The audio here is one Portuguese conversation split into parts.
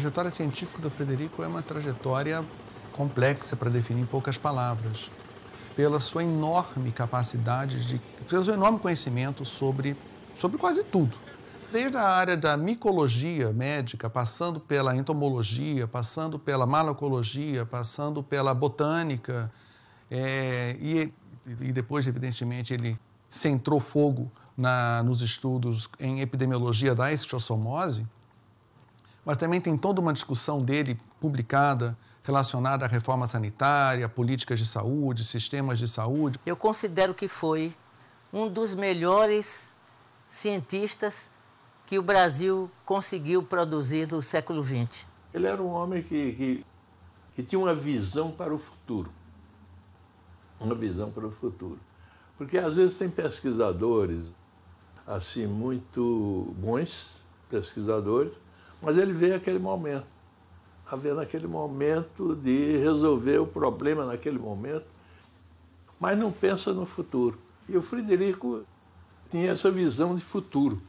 trajetória científica do Frederico é uma trajetória complexa para definir em poucas palavras, pela sua enorme capacidade de, pelo seu enorme conhecimento sobre, sobre quase tudo. Desde a área da micologia médica, passando pela entomologia, passando pela malacologia, passando pela botânica, é, e, e depois, evidentemente, ele centrou fogo na, nos estudos em epidemiologia da esquistossomose, mas também tem toda uma discussão dele publicada relacionada à reforma sanitária, políticas de saúde, sistemas de saúde. Eu considero que foi um dos melhores cientistas que o Brasil conseguiu produzir no século XX. Ele era um homem que, que, que tinha uma visão para o futuro. Uma visão para o futuro. Porque às vezes tem pesquisadores assim muito bons, pesquisadores, mas ele vê aquele momento, está vendo aquele momento de resolver o problema naquele momento, mas não pensa no futuro. E o Frederico tinha essa visão de futuro.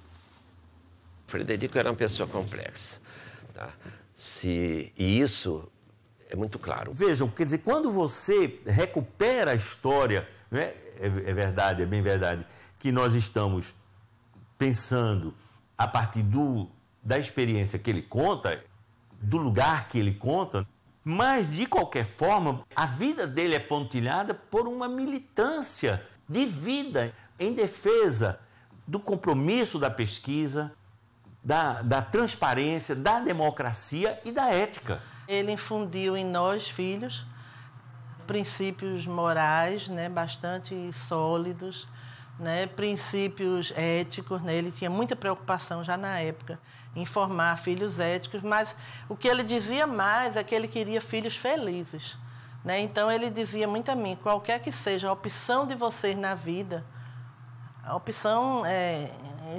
O Frederico era uma pessoa complexa. Tá? Se, e isso é muito claro. Vejam, quer dizer, quando você recupera a história, né, é, é verdade, é bem verdade, que nós estamos pensando a partir do, da experiência que ele conta, do lugar que ele conta, mas de qualquer forma, a vida dele é pontilhada por uma militância de vida em defesa do compromisso da pesquisa, da, da transparência, da democracia e da ética. Ele infundiu em nós, filhos, princípios morais né, bastante sólidos, né, princípios éticos. Né, ele tinha muita preocupação já na época em formar filhos éticos, mas o que ele dizia mais é que ele queria filhos felizes. Né? Então ele dizia muito a mim: qualquer que seja a opção de vocês na vida, a opção é,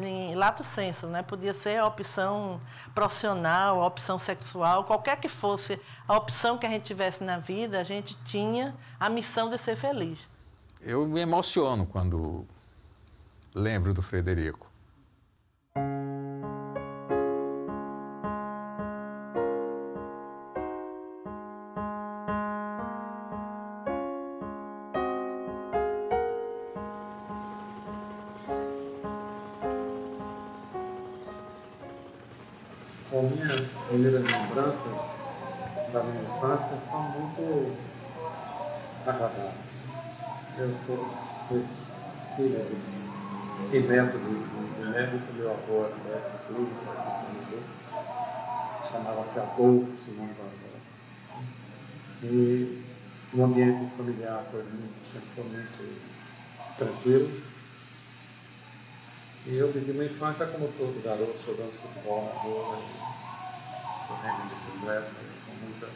em lato senso, né? Podia ser a opção profissional, a opção sexual, qualquer que fosse a opção que a gente tivesse na vida, a gente tinha a missão de ser feliz. Eu me emociono quando lembro do Frederico. Lembranças da minha infância são muito agradáveis. Eu sou, sou filho de, neto de, de, de médico, meu avô médico clínico, chamava-se Adolfo Simão Barbosa. E o ambiente familiar foi muito, sempre foi muito tranquilo. E eu vivi uma infância como todo garoto, jogando futebol na rua, correndo de bicicleta, com muita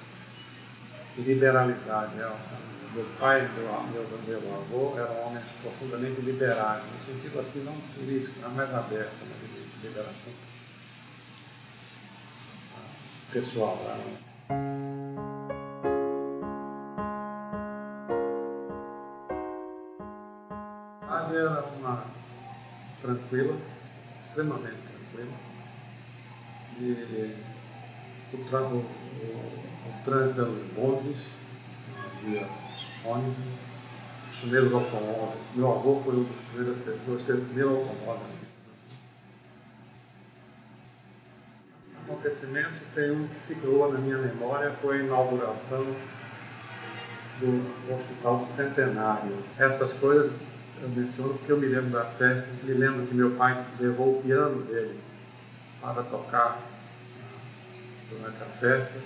liberalidade. Né? Meu pai, meu, meu, meu avô, eram homens profundamente liberais, no sentido assim, não político, mas mais aberto, mas liberação pessoal. Né? Era uma tranquila, extremamente tranquila. E o, o, o, trânsito dos bondes, havia ônibus, os primeiros automóveis. Meu avô foi uma das primeiras pessoas que teve o primeiro automóvel. Acontecimento tem um que ficou na minha memória, foi a inauguração do Hospital do Centenário. Essas coisas eu menciono porque eu me lembro da festa, me lembro que meu pai levou o piano dele para tocar durante a festa.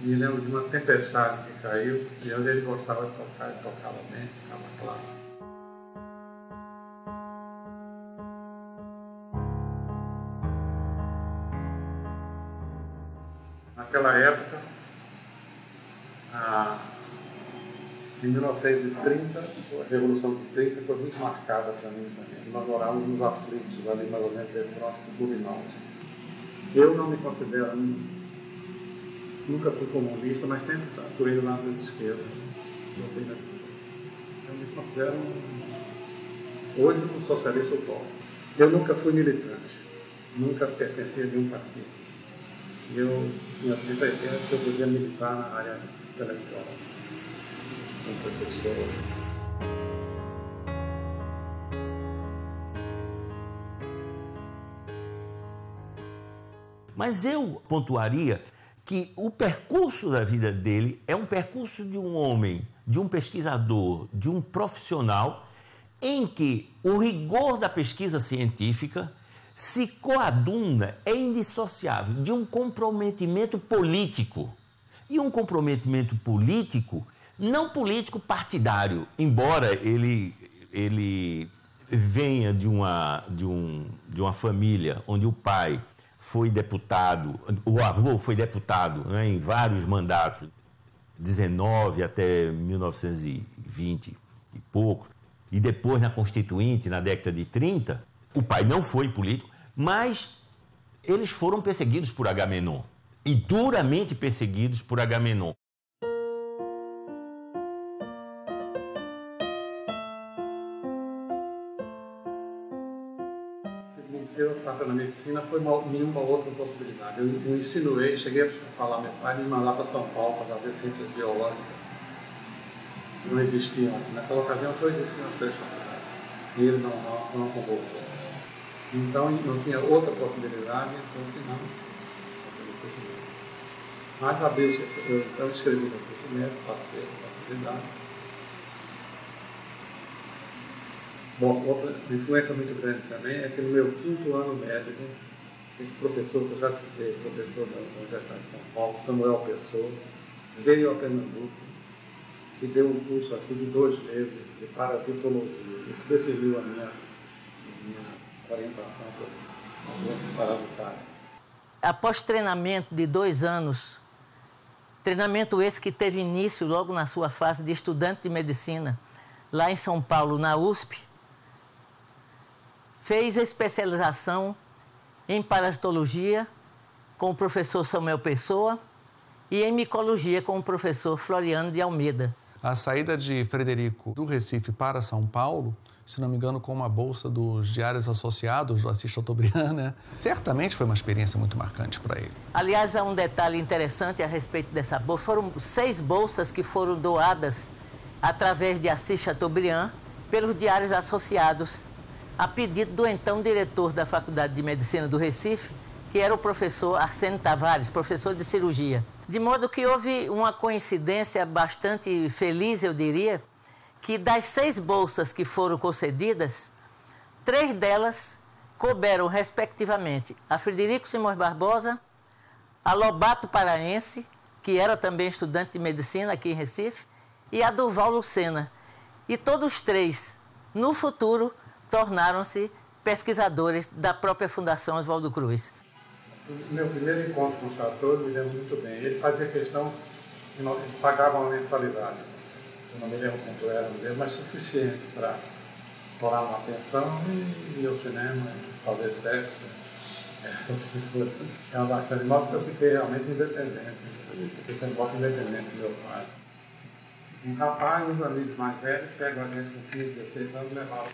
Me lembro de uma tempestade que caiu e onde ele gostava de tocar, ele tocava bem, ficava claro. Naquela época, a em 1930, a Revolução de 30 foi muito marcada para mim também. Nós morávamos nos aflitos, ali mais ou menos próximo do Burinaldi. Eu não me considero, nunca fui comunista, mas sempre atuei do lado da esquerda. Eu me considero, hoje, um socialista utópico. Eu nunca fui militante, nunca pertenci a nenhum partido. Eu tinha certeza que eu podia militar na área intelectual, como professor. Mas eu pontuaria que o percurso da vida dele é um percurso de um homem, de um pesquisador, de um profissional, em que o rigor da pesquisa científica se coaduna, é indissociável de um comprometimento político. E um comprometimento político, não político partidário, embora ele, ele venha de uma, de, um, de uma família onde o pai foi deputado, o avô foi deputado né, em vários mandatos, 19 até 1920 e pouco, e depois na Constituinte, na década de 30, o pai não foi político, mas eles foram perseguidos por Agamenon e duramente perseguidos por Agamenon. Medicina foi uma, nenhuma outra possibilidade. Eu, eu insinuei, cheguei a falar meu pai me mandar para São Paulo para fazer ciências biológicas. Não existiam. Naquela ocasião só existiam as três faculdades. E ele não, não, não convocou. Então não tinha outra possibilidade, então senão. Mas abriu eu, eu escrevi no curso médico, passei a possibilidade. Bom, outra influência muito grande também é que no meu quinto ano médico, esse professor que eu já citei, professor da Universidade de São Paulo, Samuel Pessoa, veio a Pernambuco e deu um curso aqui de dois meses de parasitologia. Isso definiu a minha, a minha orientação para doenças parasitárias. Após treinamento de dois anos, treinamento esse que teve início logo na sua fase de estudante de medicina, lá em São Paulo, na USP, fez a especialização em parasitologia com o professor Samuel Pessoa e em micologia com o professor Floriano de Almeida. A saída de Frederico do Recife para São Paulo, se não me engano, com uma bolsa dos Diários Associados do Assis Chateaubriand, né? certamente foi uma experiência muito marcante para ele. Aliás, há um detalhe interessante a respeito dessa bolsa. Foram seis bolsas que foram doadas através de Assis Chateaubriand pelos Diários Associados a pedido do então diretor da Faculdade de Medicina do Recife, que era o professor Arsênio Tavares, professor de cirurgia. De modo que houve uma coincidência bastante feliz, eu diria, que das seis bolsas que foram concedidas, três delas couberam, respectivamente, a Frederico Simões Barbosa, a Lobato Paraense, que era também estudante de medicina aqui em Recife, e a Duval Lucena. E todos três, no futuro, tornaram-se pesquisadores da própria Fundação Oswaldo Cruz. Meu primeiro encontro com o Sartori me lembro muito bem. Ele fazia questão que nós pagavam uma mensalidade. Eu não me lembro quanto era, mas suficiente para morar uma pensão e ir ao cinema, fazer sexo. É, uma bastante de modo que eu fiquei realmente independente. Fiquei sem voto independente do meu pai. Um rapaz, uns amigos mais velhos, pegam a gente com 15, 16 anos e levavam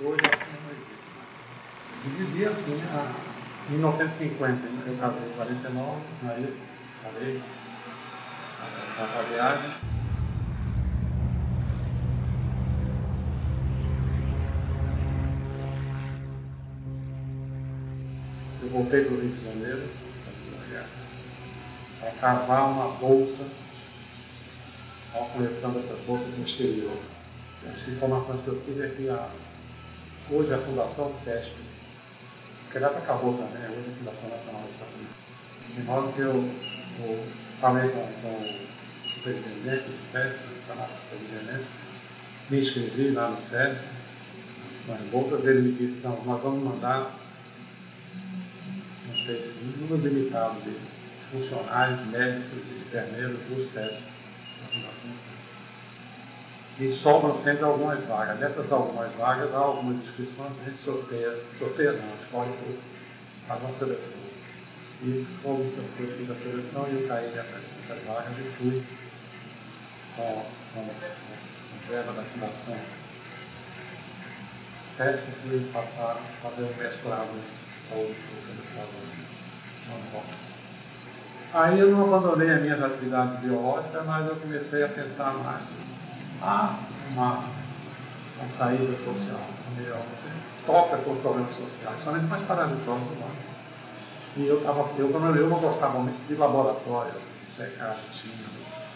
Hoje acho que não existe mais. Dividia assim, em 1950, eu casei em 49, aí falei, a viagem. Eu voltei para o Rio de Janeiro para cavar uma bolsa, a coleção dessas bolsas no exterior. As informações que eu tive é que a Hoje a Fundação SESP, que já acabou também, hoje a Fundação Nacional de Saúde. De modo que eu, eu falei com, com o superintendente do SESP, chamado superintendente, me inscrevi lá no SESP, nas bolsas, ele me disse, não, nós vamos mandar, não sei, um número limitado de funcionários, médicos e enfermeiros do SESP, da Fundação e sobram sempre algumas vagas. Dessas algumas vagas, há algumas inscrições, a gente sorteia, sorteia não, escolhe por, faz uma seleção. E como eu fiz a seleção eu caí nessas, vagas e fui com, com, a verba da fundação técnico fui passar, fazer um mestrado em saúde pública no estado de Aí eu não abandonei as minhas atividades biológicas, mas eu comecei a pensar mais ah, uma, uma saída social. Melhor. Você toca com os problemas sociais, somente mais parasitólogos humanos. E eu, tava, eu, eu não gostava muito de laboratório, de secar, tinha.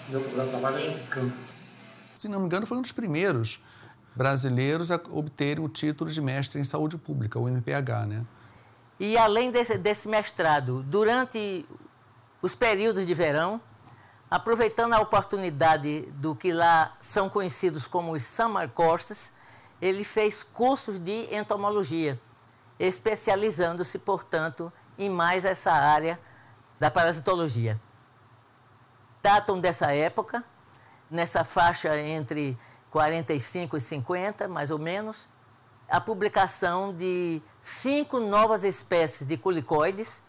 Meu programa de trabalho era no campo. Se não me engano, foi um dos primeiros brasileiros a obterem o título de mestre em saúde pública, o MPH, né? E além desse, desse mestrado, durante os períodos de verão, aproveitando a oportunidade do que lá são conhecidos como os summer courses, ele fez cursos de entomologia, especializando-se, portanto, em mais essa área da parasitologia. Datam dessa época, nessa faixa entre 45 e 50, mais ou menos, a publicação de cinco novas espécies de culicoides,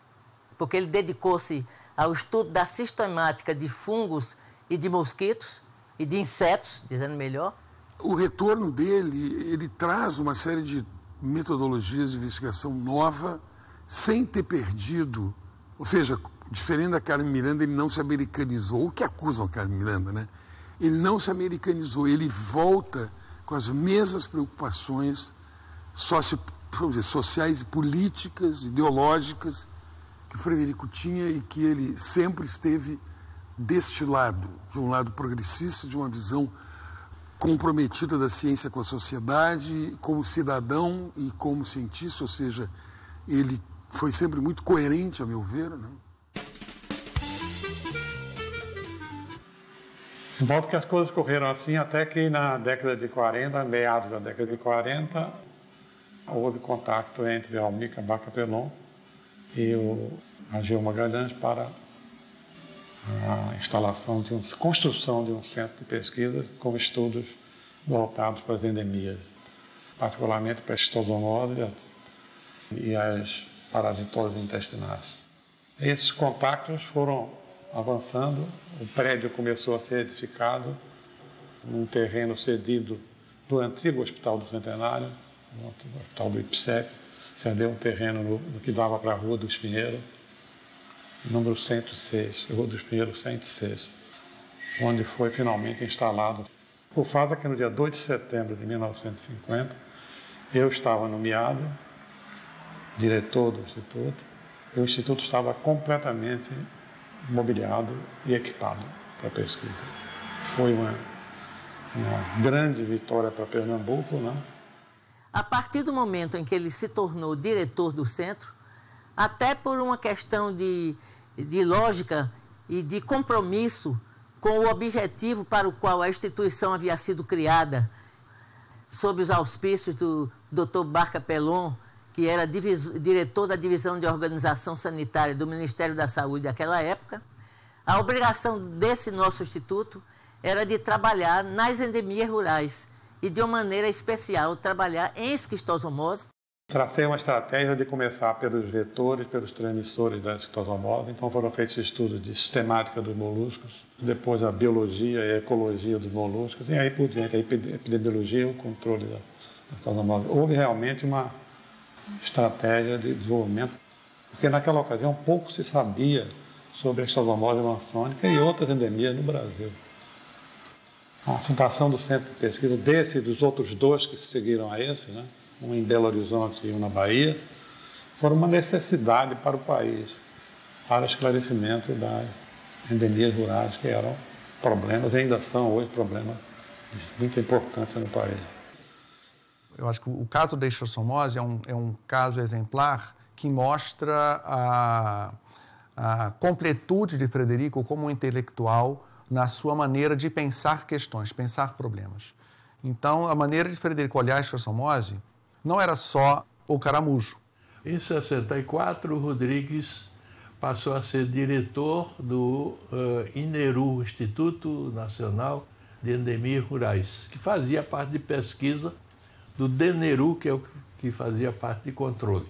porque ele dedicou-se ao estudo da sistemática de fungos e de mosquitos e de insetos, dizendo melhor. O retorno dele, ele traz uma série de metodologias de investigação nova, sem ter perdido, ou seja, diferente da Carmen Miranda, ele não se americanizou, o que acusam a Carmen Miranda, né? Ele não se americanizou, ele volta com as mesmas preocupações sociais e políticas, ideológicas que Frederico tinha e que ele sempre esteve deste lado, de um lado progressista, de uma visão comprometida da ciência com a sociedade, como cidadão e como cientista, ou seja, ele foi sempre muito coerente, a meu ver. Né? Que as coisas correram assim até que na década de 40, meados da década de 40, houve contato entre a Almica Baca Pelon e o Agil Magalhães para a instalação de uma construção de um centro de pesquisa com estudos voltados para as endemias, particularmente para a estosomose e as parasitoses intestinais. Esses contatos foram avançando, o prédio começou a ser edificado num terreno cedido do antigo Hospital do Centenário, no Hospital do IPSEC, cedeu um terreno no, no que dava para a Rua do Espinheiro, número 106, Rua do Espinheiro 106, onde foi finalmente instalado. O fato é que no dia 2 de setembro de 1950, eu estava nomeado diretor do Instituto, e o Instituto estava completamente mobiliado e equipado para pesquisa. Foi uma, uma grande vitória para Pernambuco. Né? A partir do momento em que ele se tornou diretor do centro, até por uma questão de, de lógica e de compromisso com o objetivo para o qual a instituição havia sido criada, sob os auspícios do Dr. Barca Pelon, que era diretor da divisão de organização sanitária do Ministério da Saúde daquela época, a obrigação desse nosso instituto era de trabalhar nas endemias rurais e, de uma maneira especial, trabalhar em esquistosomose. Tracei uma estratégia de começar pelos vetores, pelos transmissores da esquistosomose. Então foram feitos estudos de sistemática dos moluscos, depois a biologia e a ecologia dos moluscos, e aí por diante a epidemiologia e o controle da esquistosomose. Houve realmente uma estratégia de desenvolvimento, porque naquela ocasião pouco se sabia sobre a exosomose maçônica e outras endemias no Brasil. A fundação do centro de pesquisa desse e dos outros dois que se seguiram a esse, né, um em Belo Horizonte e um na Bahia, foram uma necessidade para o país, para o esclarecimento das endemias rurais que eram problemas e ainda são hoje problemas de muita importância no país. Eu acho que o caso da estrossomose é um, é um caso exemplar que mostra a, a completude de Frederico como intelectual na sua maneira de pensar questões, pensar problemas. Então, a maneira de Frederico olhar a estrossomose não era só o caramujo. Em 64, Rodrigues passou a ser diretor do uh, INERU, Instituto Nacional de Endemias Rurais, que fazia parte de pesquisa do DENERU, que é o que fazia parte de controle.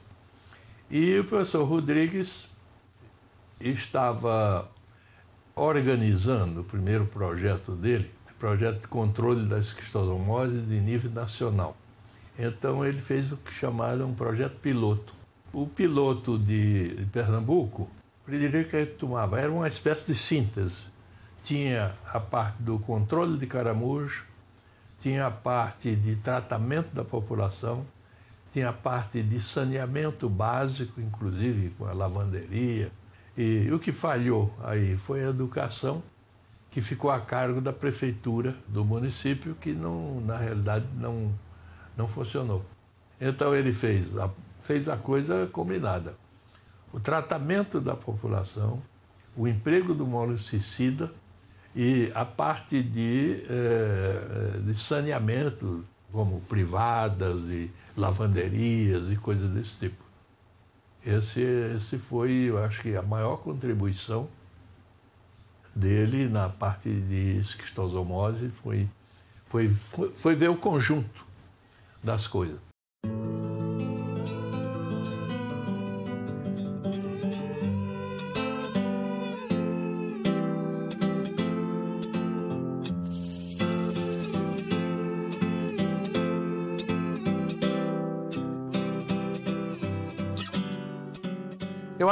E o professor Rodrigues estava organizando o primeiro projeto dele, projeto de controle da esquistosomose de nível nacional. Então ele fez o que chamaram um projeto piloto. O piloto de, Pernambuco Frederico tomava, era uma espécie de síntese. Tinha a parte do controle de caramujo, tinha a parte de tratamento da população, tinha a parte de saneamento básico, inclusive com a lavanderia. E o que falhou aí foi a educação, que ficou a cargo da prefeitura do município, que não, na realidade não, não funcionou. Então ele fez a, fez a coisa combinada. O tratamento da população, o emprego do molicicida e a parte de, eh, de saneamento, como privadas e lavanderias e coisas desse tipo. Esse, esse foi, eu acho que, a maior contribuição dele na parte de esquistosomose foi, foi, foi, ver o conjunto das coisas.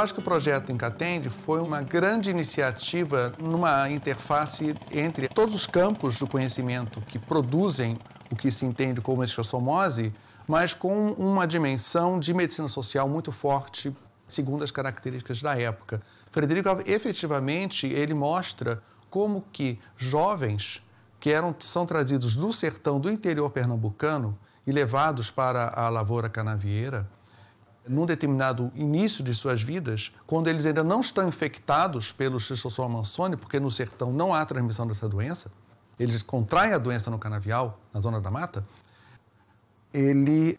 Acho que o projeto Encatende foi uma grande iniciativa numa interface entre todos os campos do conhecimento que produzem o que se entende como esquistossomose, mas com uma dimensão de medicina social muito forte, segundo as características da época. Frederico, efetivamente, ele mostra como que jovens que eram, são trazidos do sertão do interior pernambucano e levados para a lavoura canavieira, num determinado início de suas vidas, quando eles ainda não estão infectados pelo Schistosoma mansoni, porque no sertão não há transmissão dessa doença, eles contraem a doença no canavial, na zona da mata, ele,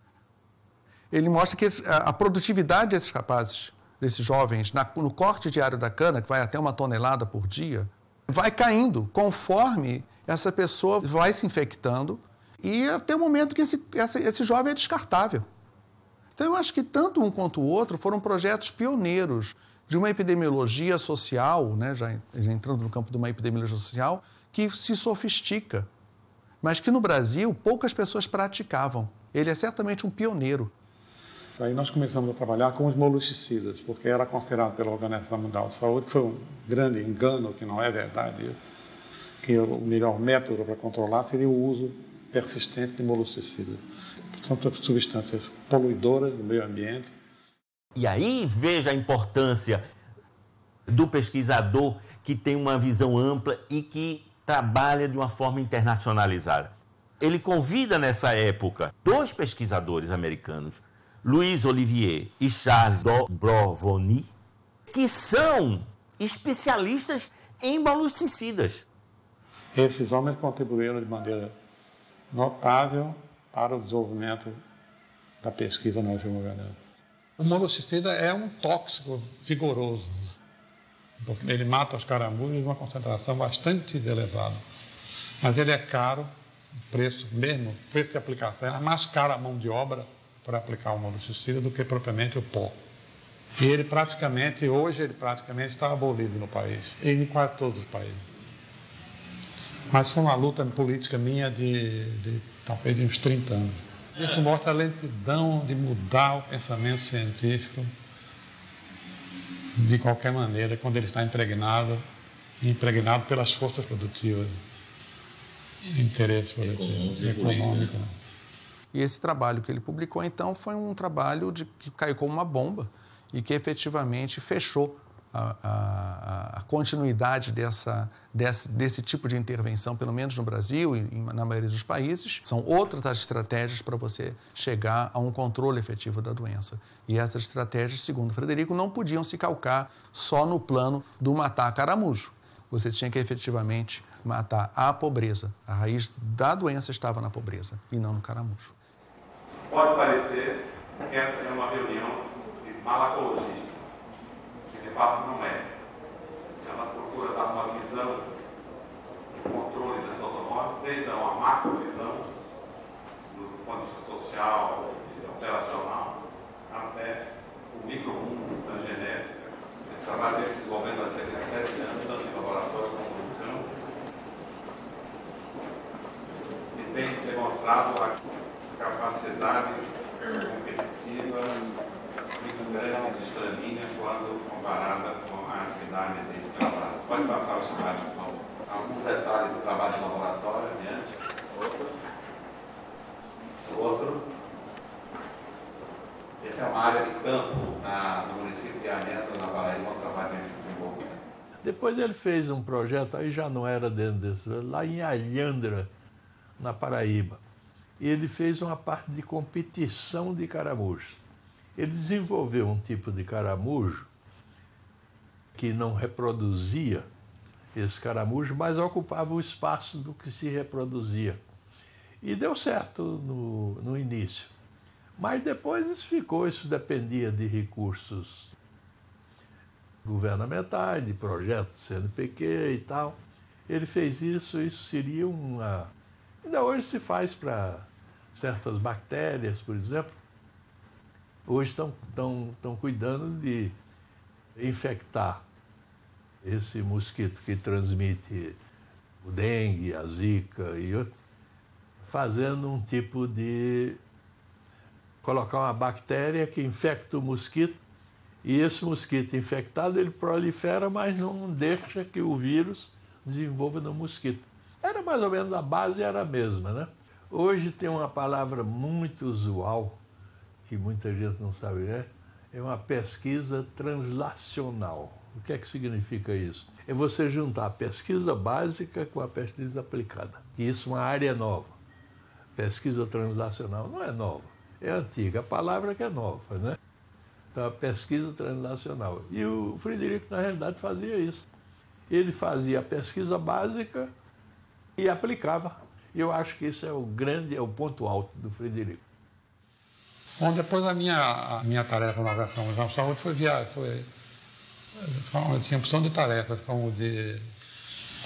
ele mostra que a produtividade desses rapazes, desses jovens, na, no corte diário da cana, que vai até uma tonelada por dia, vai caindo conforme essa pessoa vai se infectando e até o momento que esse, esse, esse jovem é descartável. Então, eu acho que tanto um quanto o outro foram projetos pioneiros de uma epidemiologia social, né, já, entrando no campo de uma epidemiologia social, que se sofistica, mas que no Brasil poucas pessoas praticavam. Ele é certamente um pioneiro. Aí nós começamos a trabalhar com os molusticidas, porque era considerado pela Organização Mundial de Saúde que foi um grande engano, que não é verdade, que o melhor método para controlar seria o uso persistente de molusticidas são substâncias poluidoras do meio ambiente. E aí veja a importância do pesquisador que tem uma visão ampla e que trabalha de uma forma internacionalizada. Ele convida nessa época dois pesquisadores americanos, Luiz Olivier e Charles Dobrovony, que são especialistas em molusticidas. Esses homens contribuíram de maneira notável para o desenvolvimento da pesquisa na geomoganese. O monoxicida é um tóxico vigoroso, porque ele mata os caramujos em uma concentração bastante elevada. Mas ele é caro, o preço mesmo, o preço de aplicação é mais caro a mão de obra para aplicar o monoxicida do que propriamente o pó. E ele praticamente, hoje ele praticamente está abolido no país, e em quase todos os países. Mas foi uma luta política minha de, de talvez de uns 30 anos. Isso mostra a lentidão de mudar o pensamento científico de qualquer maneira quando ele está impregnado, impregnado pelas forças produtivas, interesses produtivos, econômicos. Né? E esse trabalho que ele publicou, então, foi um trabalho de, que caiu como uma bomba e que efetivamente fechou a, a, a continuidade dessa, desse, desse tipo de intervenção, pelo menos no Brasil e na maioria dos países. São outras as estratégias para você chegar a um controle efetivo da doença. E essas estratégias, segundo Frederico, não podiam se calcar só no plano do matar caramujo. Você tinha que efetivamente matar a pobreza. A raiz da doença estava na pobreza e não no caramujo. Pode parecer que essa é uma reunião de malacologista fato não é. Ela procura dar uma visão de controle das automóveis, desde uma macrovisão, do ponto de vista social, operacional, até o micromundo da genética. Esse trabalho vem se desenvolvendo há cerca de sete anos, tanto em laboratório como no campo. E tem demonstrado a capacidade competitiva muito grande de quando comparada com a designer de trabalho. Pode passar o slide, por favor. Alguns detalhes do trabalho de laboratório, adiante. Outro. Outro. Essa é uma área de campo na, no município de Arrenda, na Paraíba, um trabalho de desenvolvimento. Depois ele fez um projeto, aí já não era dentro desse, lá em Alhandra, na Paraíba. E ele fez uma parte de competição de caramujos. Ele desenvolveu um tipo de caramujo que não reproduzia esse caramujo, mas ocupava o espaço do que se reproduzia. E deu certo no, no início. Mas depois isso ficou, isso dependia de recursos governamentais, de projetos CNPq e tal. Ele fez isso, isso seria uma. Ainda hoje se faz para certas bactérias, por exemplo. Hoje estão cuidando de infectar esse mosquito que transmite o dengue, a zika e fazendo um tipo de colocar uma bactéria que infecta o mosquito e esse mosquito infectado ele prolifera, mas não deixa que o vírus desenvolva no mosquito. Era mais ou menos a base era a mesma, né? Hoje tem uma palavra muito usual que muita gente não sabe, é, é uma pesquisa translacional. O que é que significa isso? É você juntar a pesquisa básica com a pesquisa aplicada. E isso é uma área nova. Pesquisa translacional não é nova, é antiga. A palavra que é nova, né? Então, a pesquisa translacional. E o Frederico, na realidade, fazia isso. Ele fazia a pesquisa básica e aplicava. E eu acho que isso é o grande, é o ponto alto do Frederico. Bom, depois a minha, a minha tarefa na Organização Mundial de Saúde foi, via, foi tinha opção de tarefas, como de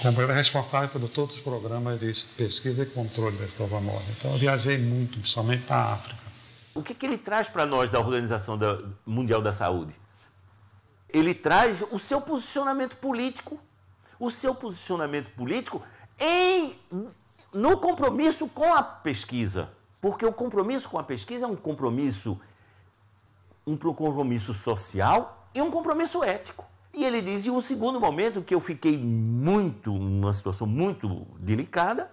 como era responsável por todos os programas de pesquisa e controle da estovamose. Então eu viajei muito, principalmente para a África. O que, que ele traz para nós da Organização da, Mundial da Saúde? Ele traz o seu posicionamento político, o seu posicionamento político em, no compromisso com a pesquisa. Porque o compromisso com a pesquisa é um compromisso, um compromisso social e um compromisso ético. E ele diz, em um segundo momento, que eu fiquei muito, numa situação muito delicada,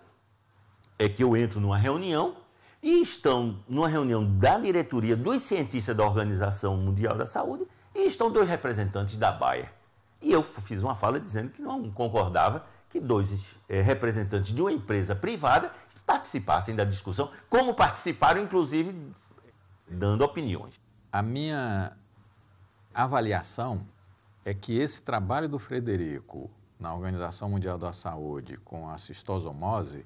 é que eu entro numa reunião e estão numa reunião da diretoria dos cientistas da Organização Mundial da Saúde e estão dois representantes da Bayer. E eu fiz uma fala dizendo que não concordava que dois é, representantes de uma empresa privada participassem da discussão, como participaram, inclusive, dando opiniões. A minha avaliação é que esse trabalho do Frederico na Organização Mundial da Saúde com a cistosomose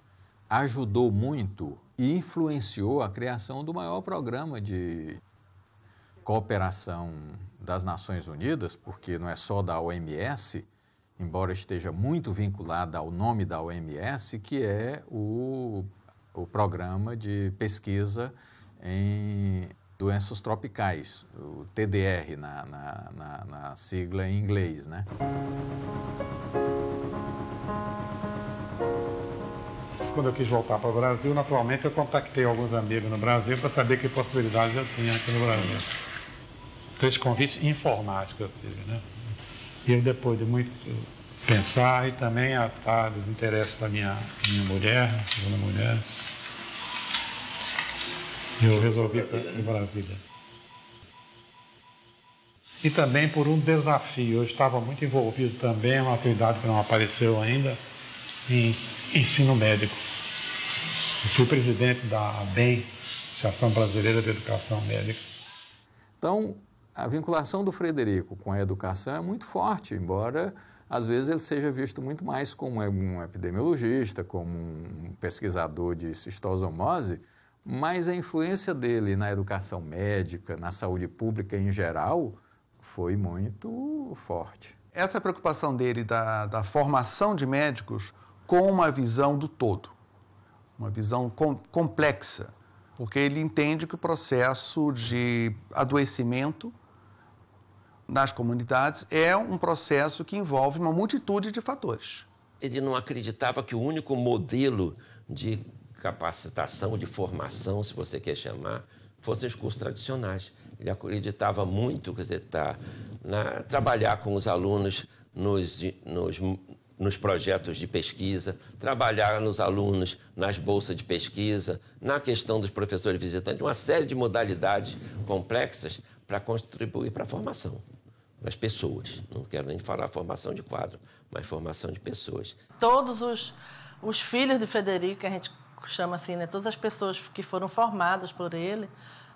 ajudou muito e influenciou a criação do maior programa de cooperação das Nações Unidas, porque não é só da OMS, embora esteja muito vinculada ao nome da OMS, que é o, o programa de pesquisa em doenças tropicais, o TDR na, na, na, na sigla em inglês, né? Quando eu quis voltar para o Brasil, naturalmente eu contactei alguns amigos no Brasil para saber que possibilidades eu tinha aqui no Brasil. Três convites informáticos eu tive, né? E eu, depois de muito pensar e também atar dos interesses da minha, minha mulher, segunda mulher, eu resolvi ir para Brasília. E também por um desafio. Eu estava muito envolvido também, uma atividade que não apareceu ainda, em ensino médico. Eu fui presidente da ABEM, Associação Brasileira de Educação Médica. Então, a vinculação do Frederico com a educação é muito forte, embora às vezes ele seja visto muito mais como um epidemiologista, como um pesquisador de cistosomose, mas a influência dele na educação médica, na saúde pública em geral, foi muito forte. Essa preocupação dele da, da formação de médicos com uma visão do todo, uma visão com, complexa, porque ele entende que o processo de adoecimento nas comunidades é um processo que envolve uma multitude de fatores. Ele não acreditava que o único modelo de capacitação, de formação, se você quer chamar, fossem os cursos tradicionais. Ele acreditava muito, quer dizer, tá, na, trabalhar com os alunos nos, nos, nos projetos de pesquisa, trabalhar nos alunos nas bolsas de pesquisa, na questão dos professores visitantes, uma série de modalidades complexas para contribuir para a formação das pessoas. Não quero nem falar formação de quadro, mas formação de pessoas. Todos os, os filhos de Frederico, que a gente chama assim, né? todas as pessoas que foram formadas por ele,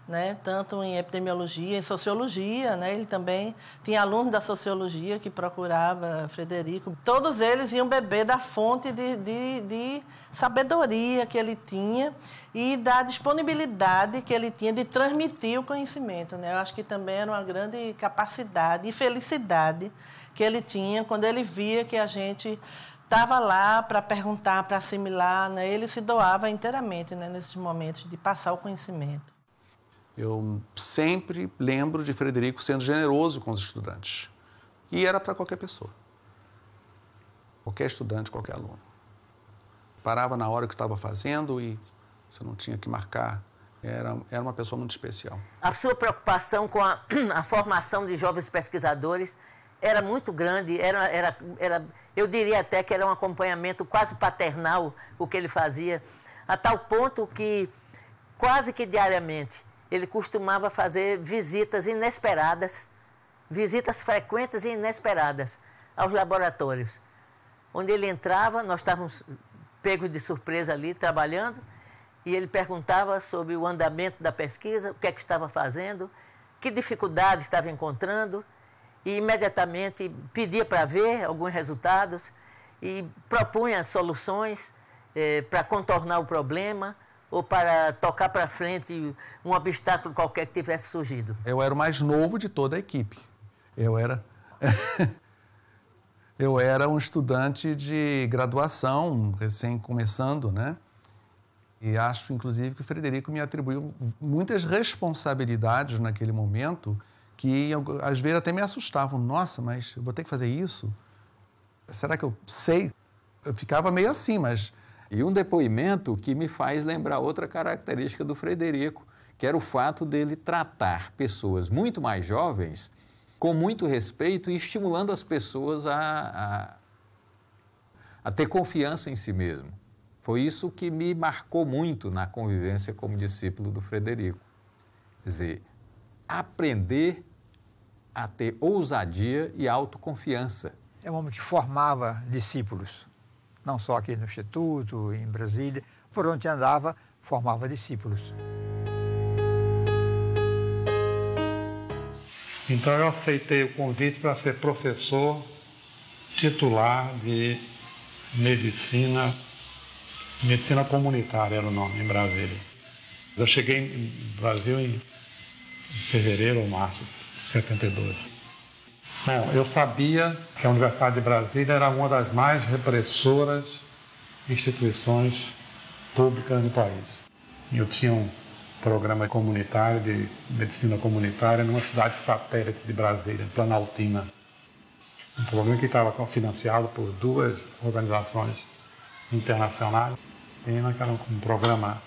né? tanto em epidemiologia, em sociologia, né? ele também tinha alunos da sociologia que procurava Frederico. Todos eles iam beber da fonte de, de, de sabedoria que ele tinha e da disponibilidade que ele tinha de transmitir o conhecimento. Né? Eu acho que também era uma grande capacidade e felicidade que ele tinha quando ele via que a gente estava lá para perguntar, para assimilar, né? ele se doava inteiramente né? nesses momentos de passar o conhecimento. Eu sempre lembro de Frederico sendo generoso com os estudantes. E era para qualquer pessoa. Qualquer estudante, qualquer aluno. Parava na hora que estava fazendo e você não tinha que marcar. Era, era uma pessoa muito especial. A sua preocupação com a, a formação de jovens pesquisadores era muito grande, era, era, era, eu diria até que era um acompanhamento quase paternal o que ele fazia, a tal ponto que quase que diariamente ele costumava fazer visitas inesperadas, visitas frequentes e inesperadas aos laboratórios. Onde ele entrava, nós estávamos pegos de surpresa ali, trabalhando, e ele perguntava sobre o andamento da pesquisa, o que é que estava fazendo, que dificuldade estava encontrando, e imediatamente pedia para ver alguns resultados e propunha soluções eh, para contornar o problema ou para tocar para frente um obstáculo qualquer que tivesse surgido? Eu era o mais novo de toda a equipe. Eu era eu era um estudante de graduação, recém começando, né? E acho, inclusive, que o Frederico me atribuiu muitas responsabilidades naquele momento que, às vezes, até me assustavam. Nossa, mas eu vou ter que fazer isso? Será que eu sei? Eu ficava meio assim, mas e um depoimento que me faz lembrar outra característica do Frederico, que era o fato dele tratar pessoas muito mais jovens com muito respeito e estimulando as pessoas a, a, a ter confiança em si mesmo. Foi isso que me marcou muito na convivência como discípulo do Frederico. Quer dizer, aprender a ter ousadia e autoconfiança. É um homem que formava discípulos não só aqui no Instituto, em Brasília, por onde andava, formava discípulos. Então eu aceitei o convite para ser professor titular de medicina, medicina comunitária era o nome, em Brasília. Eu cheguei no Brasil em fevereiro ou março de 72. Bom, eu sabia que a Universidade de Brasília era uma das mais repressoras instituições públicas no país. Eu tinha um programa comunitário de medicina comunitária numa cidade satélite de Brasília, Planaltina. Um programa que estava financiado por duas organizações internacionais. E era um programa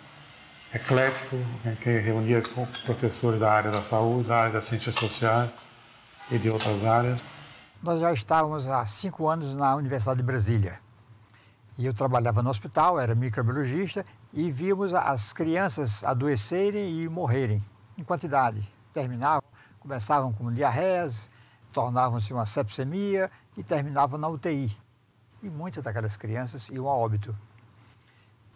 eclético, que reunia professores da área da saúde, da área das ciências sociais, e de outras áreas. Nós já estávamos há cinco anos na Universidade de Brasília. E eu trabalhava no hospital, era microbiologista, e víamos as crianças adoecerem e morrerem em quantidade. Terminavam, começavam com diarreias, tornavam-se uma sepsemia e terminavam na UTI. E muitas daquelas crianças iam a óbito.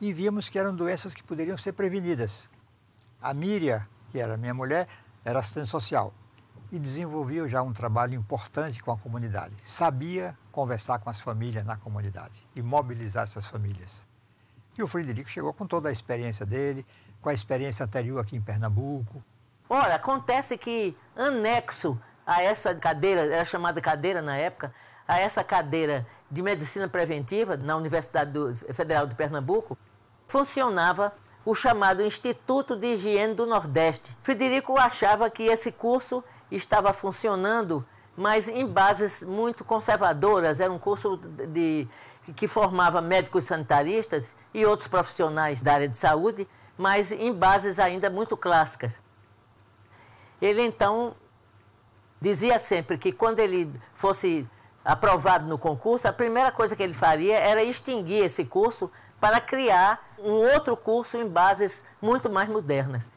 E víamos que eram doenças que poderiam ser prevenidas. A Míria, que era minha mulher, era assistente social e desenvolveu já um trabalho importante com a comunidade. Sabia conversar com as famílias na comunidade e mobilizar essas famílias. E o Frederico chegou com toda a experiência dele, com a experiência anterior aqui em Pernambuco. Ora, acontece que anexo a essa cadeira, era chamada cadeira na época, a essa cadeira de medicina preventiva na Universidade Federal de Pernambuco, funcionava o chamado Instituto de Higiene do Nordeste. Frederico achava que esse curso estava funcionando, mas em bases muito conservadoras. Era um curso de, que formava médicos sanitaristas e outros profissionais da área de saúde, mas em bases ainda muito clássicas. Ele então dizia sempre que quando ele fosse aprovado no concurso, a primeira coisa que ele faria era extinguir esse curso para criar um outro curso em bases muito mais modernas.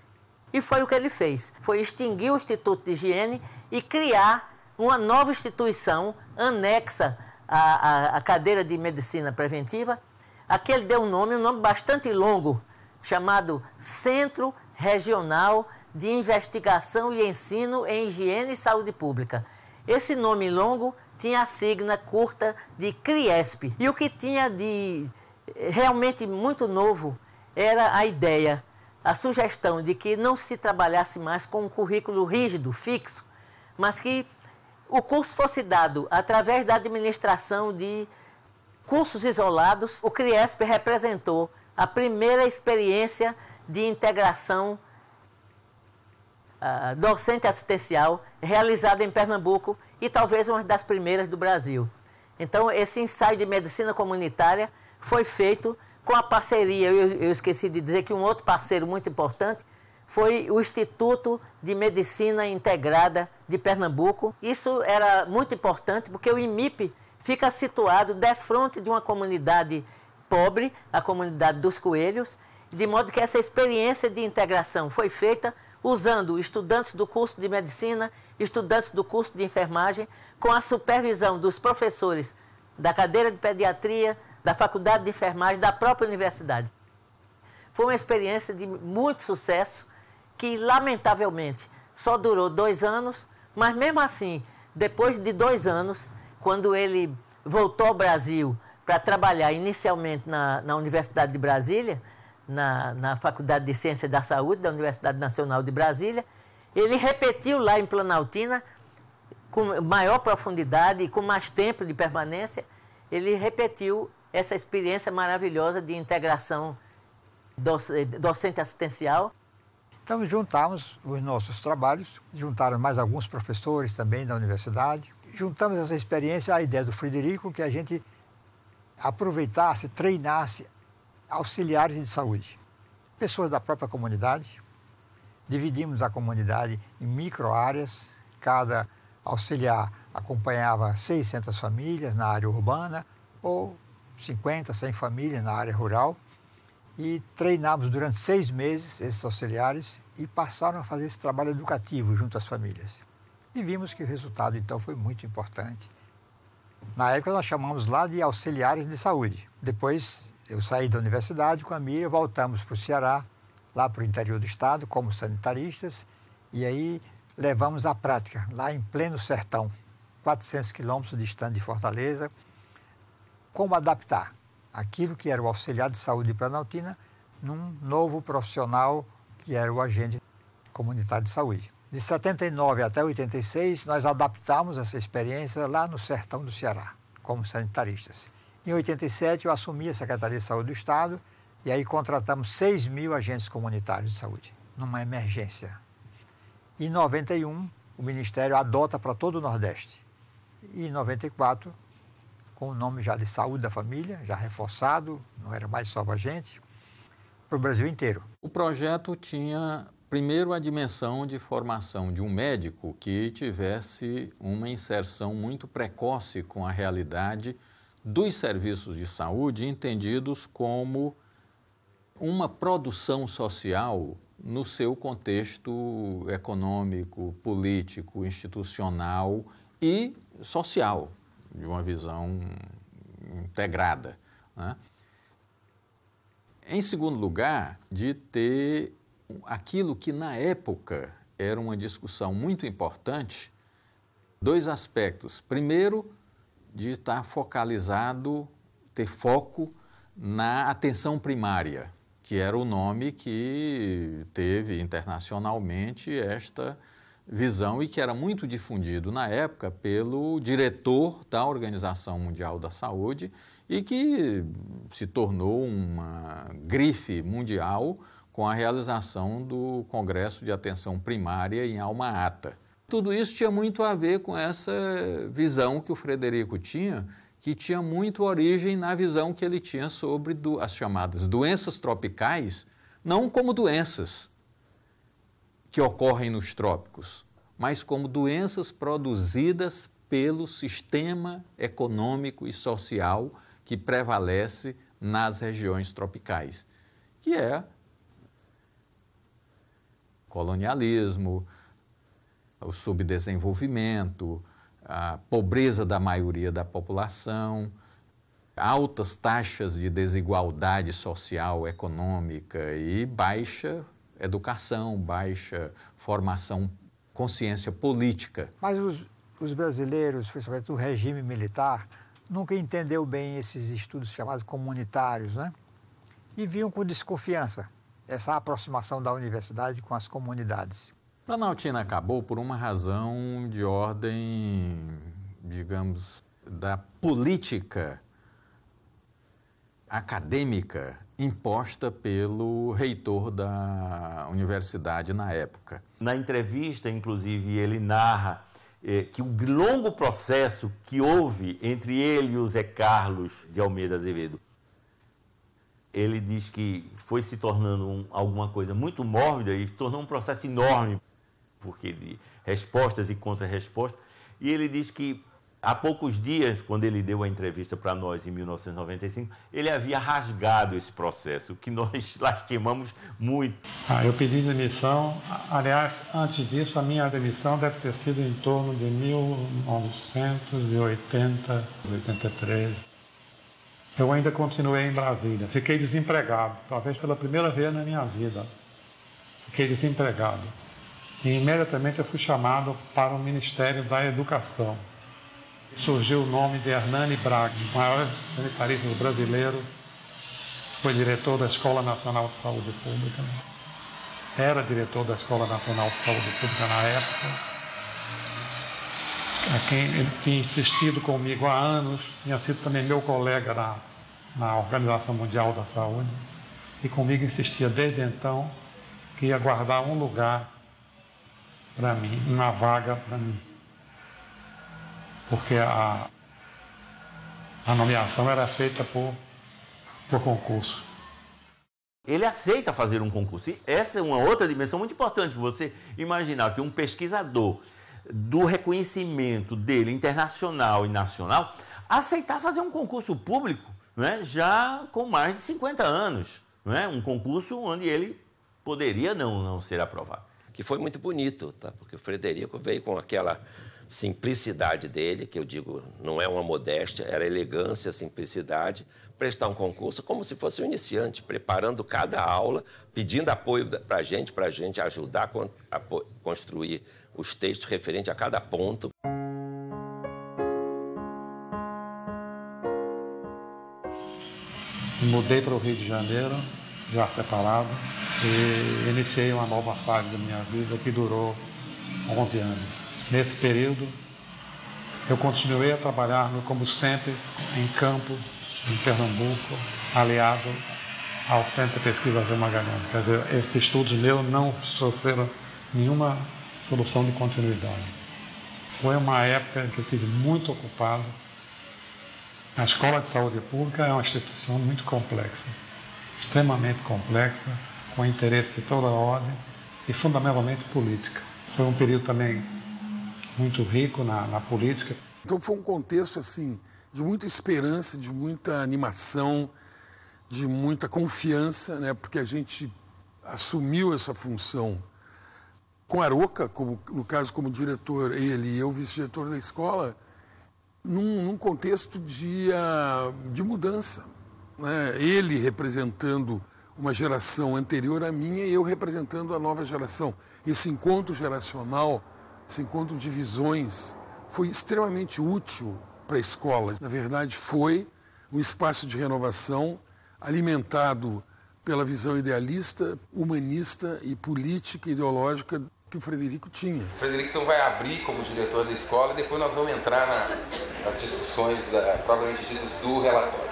E foi o que ele fez. Foi extinguir o Instituto de Higiene e criar uma nova instituição anexa à, à, à cadeira de medicina preventiva. Aqui ele deu um nome, um nome bastante longo, chamado Centro Regional de Investigação e Ensino em Higiene e Saúde Pública. Esse nome longo tinha a sigla curta de CRIESP. E o que tinha de realmente muito novo era a ideia, a sugestão de que não se trabalhasse mais com um currículo rígido, fixo, mas que o curso fosse dado através da administração de cursos isolados. O CRIESP representou a primeira experiência de integração uh, docente assistencial realizada em Pernambuco e talvez uma das primeiras do Brasil. Então, esse ensaio de medicina comunitária foi feito com a parceria, eu, eu esqueci de dizer que um outro parceiro muito importante foi o Instituto de Medicina Integrada de Pernambuco. Isso era muito importante porque o IMIP fica situado de frente de uma comunidade pobre, a comunidade dos coelhos, de modo que essa experiência de integração foi feita usando estudantes do curso de medicina, estudantes do curso de enfermagem, com a supervisão dos professores da cadeira de pediatria, da faculdade de enfermagem, da própria universidade. Foi uma experiência de muito sucesso, que lamentavelmente só durou dois anos, mas mesmo assim, depois de dois anos, quando ele voltou ao Brasil para trabalhar inicialmente na, na Universidade de Brasília, na, na Faculdade de Ciência da Saúde da Universidade Nacional de Brasília. Ele repetiu lá em Planaltina, com maior profundidade e com mais tempo de permanência, ele repetiu essa experiência maravilhosa de integração docente assistencial. Então, juntamos os nossos trabalhos, juntaram mais alguns professores também da universidade, juntamos essa experiência à ideia do Frederico, que a gente aproveitasse, treinasse auxiliares de saúde, pessoas da própria comunidade. Dividimos a comunidade em microáreas, cada auxiliar acompanhava 600 famílias na área urbana ou 50, 100 famílias na área rural. E treinamos durante seis meses esses auxiliares e passaram a fazer esse trabalho educativo junto às famílias. E vimos que o resultado, então, foi muito importante. Na época, nós chamamos lá de auxiliares de saúde. Depois, eu saí da universidade com a Miriam, voltamos para o Ceará, lá para o interior do estado, como sanitaristas, e aí levamos à prática, lá em pleno sertão, 400 quilômetros distante de Fortaleza, como adaptar aquilo que era o auxiliar de saúde de Planaltina num novo profissional que era o agente comunitário de saúde. De 79 até 86, nós adaptamos essa experiência lá no sertão do Ceará, como sanitaristas. Em 87, eu assumi a Secretaria de Saúde do Estado e aí contratamos 6 mil agentes comunitários de saúde, numa emergência. Em 91, o Ministério adota para todo o Nordeste. E em 94, com o nome já de Saúde da Família, já reforçado, não era mais só para a gente, para o Brasil inteiro. O projeto tinha, primeiro, a dimensão de formação de um médico que tivesse uma inserção muito precoce com a realidade dos serviços de saúde entendidos como uma produção social no seu contexto econômico, político, institucional e social, de uma visão integrada. Né? Em segundo lugar, de ter aquilo que na época era uma discussão muito importante, dois aspectos. Primeiro, de estar focalizado, ter foco na atenção primária, que era o nome que teve internacionalmente esta visão e que era muito difundido na época pelo diretor da Organização Mundial da Saúde e que se tornou uma grife mundial com a realização do Congresso de Atenção Primária em Alma Ata. Tudo isso tinha muito a ver com essa visão que o Frederico tinha, que tinha muito origem na visão que ele tinha sobre do, as chamadas doenças tropicais, não como doenças que ocorrem nos trópicos, mas como doenças produzidas pelo sistema econômico e social que prevalece nas regiões tropicais, que é colonialismo, o subdesenvolvimento, a pobreza da maioria da população, altas taxas de desigualdade social, econômica e baixa educação, baixa formação, consciência política. Mas os, os brasileiros, principalmente o regime militar, nunca entendeu bem esses estudos chamados comunitários, né? E viam com desconfiança essa aproximação da universidade com as comunidades. Planaltina acabou por uma razão de ordem, digamos, da política acadêmica imposta pelo reitor da universidade na época. Na entrevista, inclusive, ele narra eh, que o longo processo que houve entre ele e o Zé Carlos de Almeida Azevedo, ele diz que foi se tornando um, alguma coisa muito mórbida e se tornou um processo enorme, porque de respostas e contra-respostas. E ele diz que Há poucos dias, quando ele deu a entrevista para nós em 1995, ele havia rasgado esse processo, que nós lastimamos muito. Ah, eu pedi demissão. Aliás, antes disso, a minha demissão deve ter sido em torno de 1980, 83. Eu ainda continuei em Brasília. Fiquei desempregado, talvez pela primeira vez na minha vida. Fiquei desempregado. E imediatamente eu fui chamado para o Ministério da Educação surgiu o nome de Hernani Braga, o maior sanitarista brasileiro, foi diretor da Escola Nacional de Saúde Pública, era diretor da Escola Nacional de Saúde Pública na época, a quem ele tinha insistido comigo há anos, tinha sido também meu colega na, na Organização Mundial da Saúde, e comigo insistia desde então que ia guardar um lugar para mim, uma vaga para mim porque a, a nomeação era feita por, por concurso. Ele aceita fazer um concurso. E essa é uma outra dimensão muito importante. Você imaginar que um pesquisador do reconhecimento dele internacional e nacional aceitar fazer um concurso público né, já com mais de 50 anos. Né, um concurso onde ele poderia não, não ser aprovado. Que foi muito bonito, tá? porque o Frederico veio com aquela simplicidade dele, que eu digo não é uma modéstia, era elegância, simplicidade, prestar um concurso como se fosse um iniciante, preparando cada aula, pedindo apoio para a gente, para a gente ajudar a construir os textos referentes a cada ponto. Mudei para o Rio de Janeiro, já preparado, e iniciei uma nova fase da minha vida que durou 11 anos. Nesse período, eu continuei a trabalhar, como sempre, em campo, em Pernambuco, aliado ao Centro de Pesquisa Zé Magalhães. Quer dizer, esses estudos meus não sofreram nenhuma solução de continuidade. Foi uma época que eu estive muito ocupado. A Escola de Saúde Pública é uma instituição muito complexa, extremamente complexa, com interesse de toda a ordem e fundamentalmente política. Foi um período também muito rico na, na política. Então foi um contexto assim de muita esperança, de muita animação, de muita confiança, né? Porque a gente assumiu essa função com Aroca, como, no caso como diretor, ele e eu vice-diretor da escola, num, num contexto de, uh, de mudança. Né? Ele representando uma geração anterior à minha e eu representando a nova geração. Esse encontro geracional esse encontro de visões foi extremamente útil para a escola. Na verdade, foi um espaço de renovação alimentado pela visão idealista, humanista e política e ideológica que o Frederico tinha. O Frederico então vai abrir como diretor da escola e depois nós vamos entrar na, nas discussões da, propriamente ditas do relatório.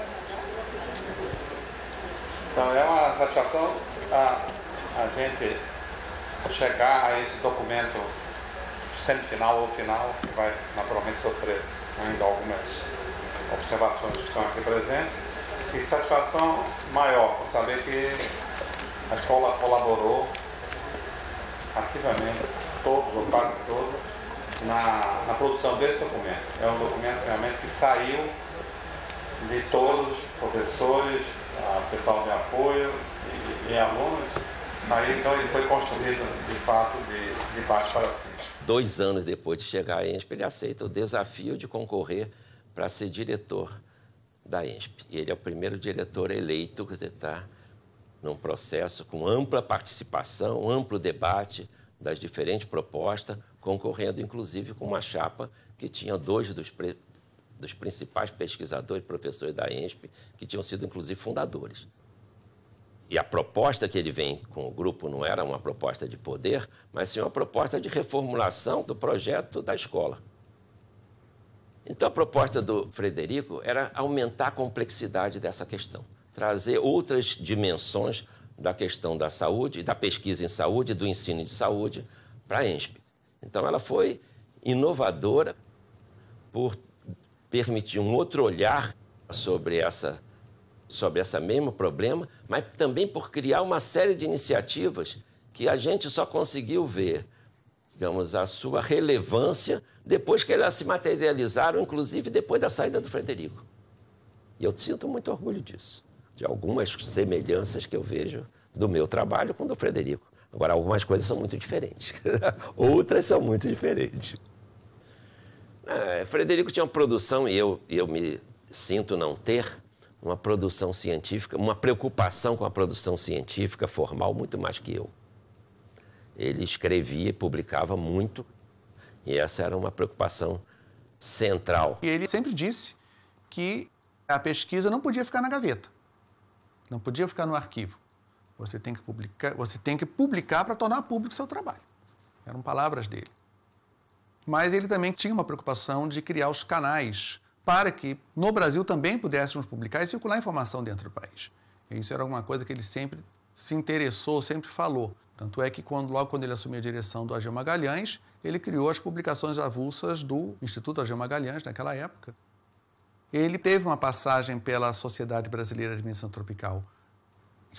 Então é uma satisfação a, a gente chegar a esse documento semifinal ou final, que vai naturalmente sofrer ainda algumas observações que estão aqui presentes, e satisfação maior por saber que a escola colaborou ativamente, todos ou quase todos, na, na produção desse documento. É um documento realmente que saiu de todos, professores, pessoal de apoio e, e alunos. Aí então ele foi construído de fato de, de baixo para cima. Dois anos depois de chegar à ENSP, ele aceita o desafio de concorrer para ser diretor da ENSP. E ele é o primeiro diretor eleito que está num processo com ampla participação, amplo debate das diferentes propostas, concorrendo inclusive com uma chapa que tinha dois dos, dos principais pesquisadores professores da ENSP, que tinham sido inclusive fundadores. E a proposta que ele vem com o grupo não era uma proposta de poder, mas sim uma proposta de reformulação do projeto da escola. Então, a proposta do Frederico era aumentar a complexidade dessa questão, trazer outras dimensões da questão da saúde, da pesquisa em saúde, do ensino de saúde para a ENSP. Então, ela foi inovadora por permitir um outro olhar sobre essa sobre esse mesmo problema, mas também por criar uma série de iniciativas que a gente só conseguiu ver, digamos, a sua relevância depois que elas se materializaram, inclusive depois da saída do Frederico. E eu sinto muito orgulho disso, de algumas semelhanças que eu vejo do meu trabalho com o do Frederico. Agora, algumas coisas são muito diferentes, outras são muito diferentes. É, Frederico tinha uma produção, e eu, eu me sinto não ter, uma produção científica, uma preocupação com a produção científica formal muito mais que eu. Ele escrevia e publicava muito, e essa era uma preocupação central. E ele sempre disse que a pesquisa não podia ficar na gaveta, não podia ficar no arquivo. Você tem que publicar, você tem que publicar para tornar público seu trabalho. Eram palavras dele. Mas ele também tinha uma preocupação de criar os canais para que no Brasil também pudéssemos publicar e circular informação dentro do país. Isso era uma coisa que ele sempre se interessou, sempre falou. Tanto é que quando, logo quando ele assumiu a direção do Ageu Magalhães, ele criou as publicações avulsas do Instituto Ageu Magalhães naquela época. Ele teve uma passagem pela Sociedade Brasileira de Medicina Tropical.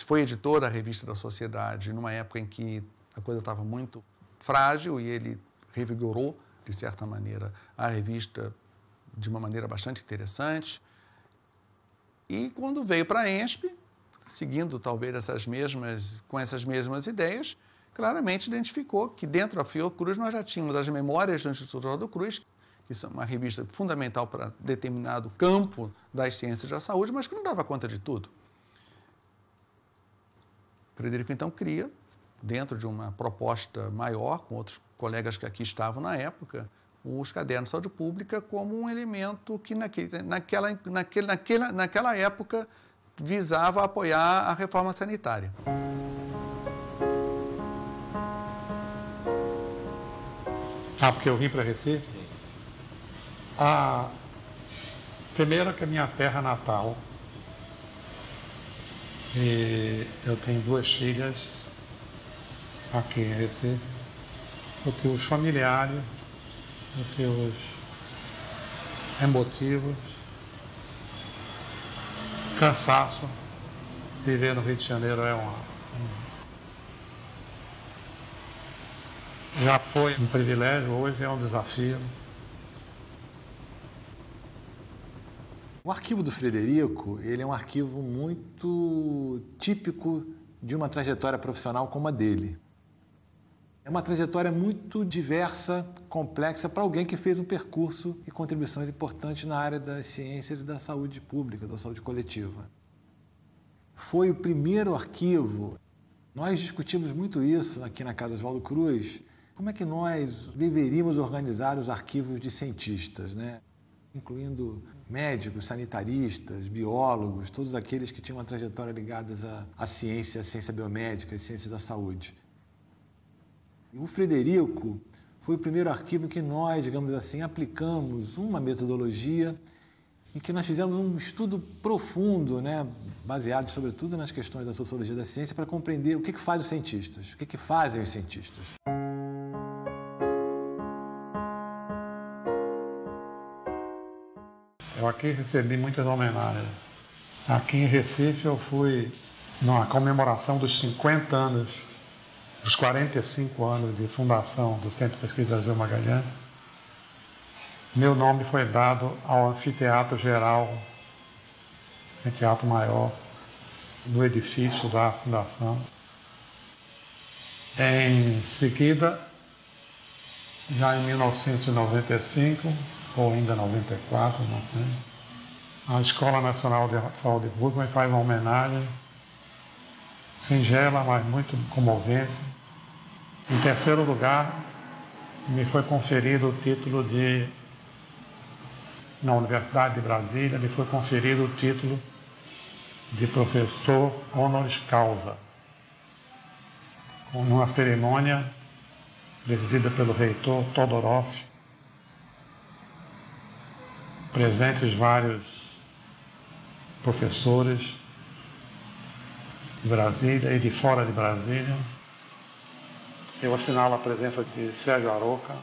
Foi editor da revista da Sociedade numa época em que a coisa estava muito frágil e ele revigorou, de certa maneira, a revista de uma maneira bastante interessante. E quando veio para a ENSP, seguindo talvez essas mesmas, com essas mesmas ideias, claramente identificou que dentro da Fiocruz nós já tínhamos as memórias do Instituto Oswaldo Cruz, que são uma revista fundamental para determinado campo das ciências da saúde, mas que não dava conta de tudo. Frederico então cria, dentro de uma proposta maior, com outros colegas que aqui estavam na época, os cadernos de saúde pública como um elemento que naquele, naquela, naquele, naquela, naquela época visava apoiar a reforma sanitária. Ah, porque eu vim para Recife? A primeira que é minha terra natal. E eu tenho duas filhas aqui em Recife. Eu tenho os familiares motivos emotivos, cansaço. Viver no Rio de Janeiro é uma. Já foi um privilégio, hoje é um desafio. O arquivo do Frederico, ele é um arquivo muito típico de uma trajetória profissional como a dele. É uma trajetória muito diversa, complexa, para alguém que fez um percurso e contribuições importantes na área das ciências e da saúde pública, da saúde coletiva. Foi o primeiro arquivo. Nós discutimos muito isso aqui na Casa Oswaldo Cruz. Como é que nós deveríamos organizar os arquivos de cientistas, né? incluindo médicos, sanitaristas, biólogos, todos aqueles que tinham uma trajetória ligadas à, à ciência, à ciência biomédica, à ciência da saúde. O Frederico foi o primeiro arquivo que nós, digamos assim, aplicamos uma metodologia em que nós fizemos um estudo profundo, né, baseado sobretudo nas questões da sociologia da ciência, para compreender o que, que faz os cientistas, o que, que fazem os cientistas. Eu aqui recebi muitas homenagens. Aqui em Recife eu fui numa comemoração dos 50 anos os 45 anos de fundação do Centro de Pesquisa Brasil Magalhães, meu nome foi dado ao anfiteatro geral, anfiteatro maior, no edifício da fundação. Em seguida, já em 1995, ou ainda 94, não sei, a Escola Nacional de Saúde Pública faz uma homenagem singela, mas muito comovente. Em terceiro lugar, me foi conferido o título de, na Universidade de Brasília, me foi conferido o título de professor honoris causa, numa cerimônia presidida pelo reitor Todorov, presentes vários professores Brasília e de fora de Brasília. Eu assinalo a presença de Sérgio Aroca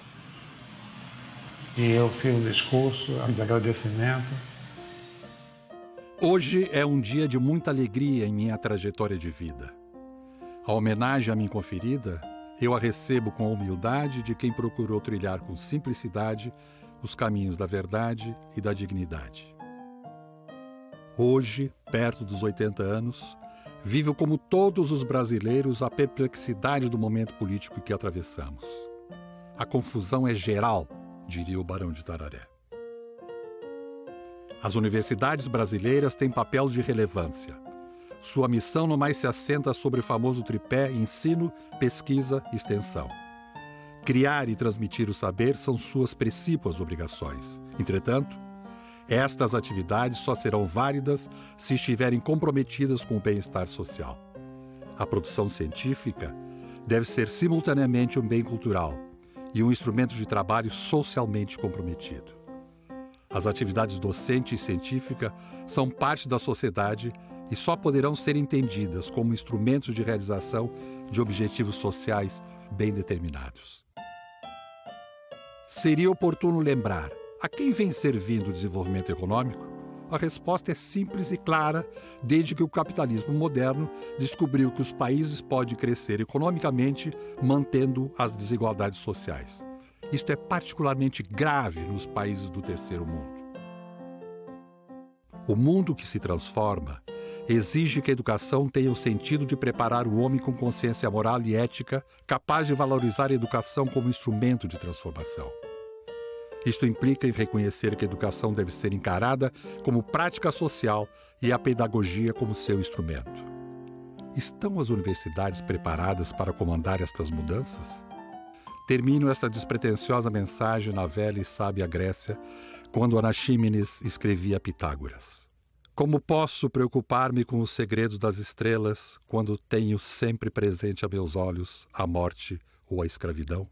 e eu fiz um discurso de agradecimento. Hoje é um dia de muita alegria em minha trajetória de vida. A homenagem a mim conferida, eu a recebo com a humildade de quem procurou trilhar com simplicidade os caminhos da verdade e da dignidade. Hoje, perto dos 80 anos, vivo como todos os brasileiros a perplexidade do momento político que atravessamos. A confusão é geral, diria o Barão de Tararé. As universidades brasileiras têm papel de relevância. Sua missão não mais se assenta sobre o famoso tripé ensino, pesquisa extensão. Criar e transmitir o saber são suas precípuas obrigações. Entretanto, estas atividades só serão válidas se estiverem comprometidas com o bem-estar social. A produção científica deve ser simultaneamente um bem cultural e um instrumento de trabalho socialmente comprometido. As atividades docente e científica são parte da sociedade e só poderão ser entendidas como instrumentos de realização de objetivos sociais bem determinados. Seria oportuno lembrar a quem vem servindo o desenvolvimento econômico? A resposta é simples e clara, desde que o capitalismo moderno descobriu que os países podem crescer economicamente mantendo as desigualdades sociais. Isto é particularmente grave nos países do terceiro mundo. O mundo que se transforma exige que a educação tenha o sentido de preparar o homem com consciência moral e ética, capaz de valorizar a educação como instrumento de transformação. Isto implica em reconhecer que a educação deve ser encarada como prática social e a pedagogia como seu instrumento. Estão as universidades preparadas para comandar estas mudanças? Termino esta despretensiosa mensagem na velha e sábia Grécia, quando Anaxímenes escrevia Pitágoras. Como posso preocupar-me com o segredo das estrelas quando tenho sempre presente a meus olhos a morte ou a escravidão?